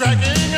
tracking.